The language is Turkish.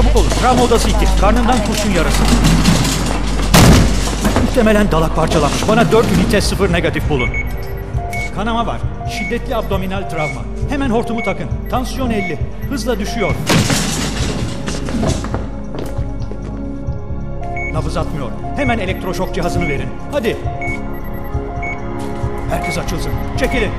Çabuk olun. Travma odası 2. Karnından kurşun yarası. Muhtemelen dalak parçalanmış. Bana 4 ünite 0 negatif bulun. Kanama var. Şiddetli abdominal travma. Hemen hortumu takın. Tansiyon 50. Hızla düşüyor. Nabız atmıyor. Hemen elektroşok cihazını verin. Hadi. Herkes açılsın. Çekilin.